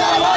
Bravo!